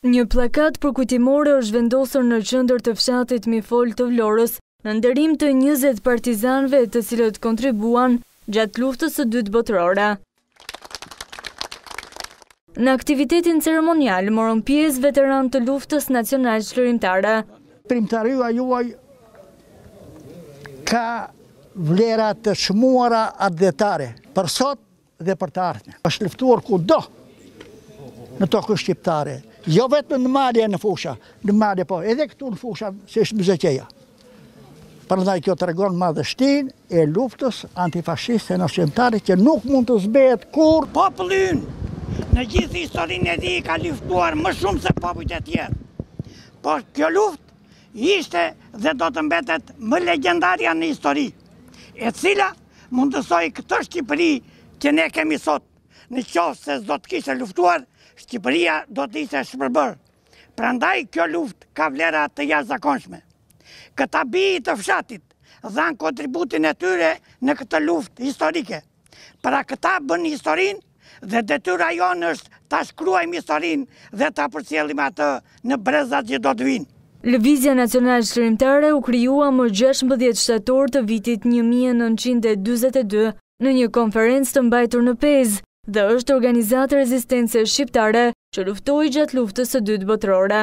Një pllakatë përkujtimore është vendosur në qendër të fshatit Mifol të Vlorës në nderim të njëzet partizanëve të cilët kontribuan gjatë Luftës së Dytë Botërore. Në aktivitetin ceremonial morën pjesë veteranë të Luftës Nacional-Çlirimtare. Trimtaria juaj ka vlera të çmuara atdhetare. Për sot dhe për të ardhmen. Është luftuar kudo në tokën shqiptare, jo vetëm në male në fusha, në male po, edhe këtu në fusha, si është Myzeqeja. Prandaj kjo tregon madhështinë e luftës antifashiste nacionalçlirimtare që nuk mund të zbehet kurrë. Populli ynë, në gjithë historinë e tij ka luftuar më shumë se popujt e tjerë. Por kjo luftë ishte dhe do të mbetet më legendarja në histori, e cila mundësoi këtë Shqipëri që ne kemi sot. Në qoftë se s'do të kishte luftuar, Shqipëria do të ishte shpërbërë. Prandaj kjo luftë ka vlera të jashtëzakonshme. Këta bijë të fshatit dhanë kontributin e tyre në këtë luftë historike. Pra këta bënë historinë dhe detyra jonë është ta shkruajmë historinë dhe ta përcjellim atë në brezat që do të vijnë. Lëvizja Nacional Çlirimtare u krijua më gjashtëmbëdhjetë shtator të vitit një mijë e nëntëqind e dyzet e dy në një konferencë të mbajtur në Pezë dhe është organizatë rezistence shqiptare që luftoi gjatë Luftës së Dytë Botërore.